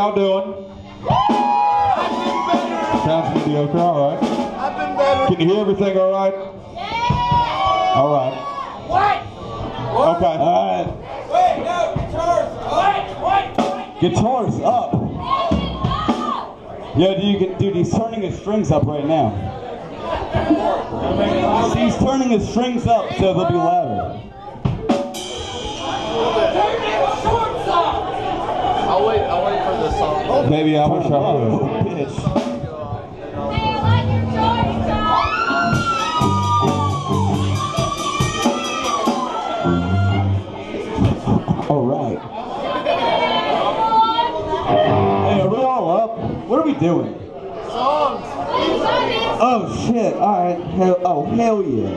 y'all doing? Sounds mediocre, all right. I've been better. Can you hear everything all right? Yeah. All right. What? Okay. All Wait, no, guitars. What? What? Guitar's up. Yeah, dude, you dude, he's turning his strings up right now. He's turning his strings up so they'll be louder. The song. Maybe I wish I Oh, would. bitch. All right. Hey, are we all up? What are we doing? Songs. Oh shit! All right. Hell, oh hell yeah.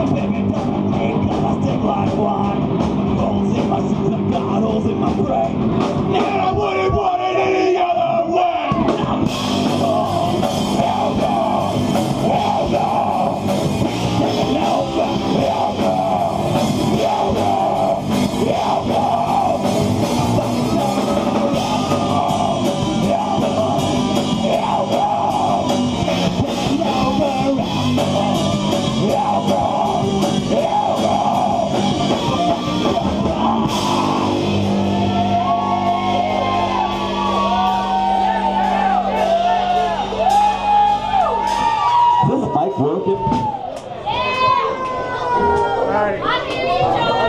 Is this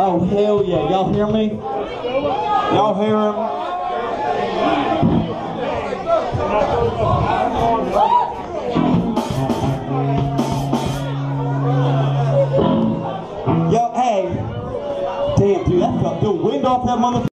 Oh hell yeah! Y'all hear me? Y'all hear him? Yo, hey. Damn, dude, that felt the wind off that motherfucker.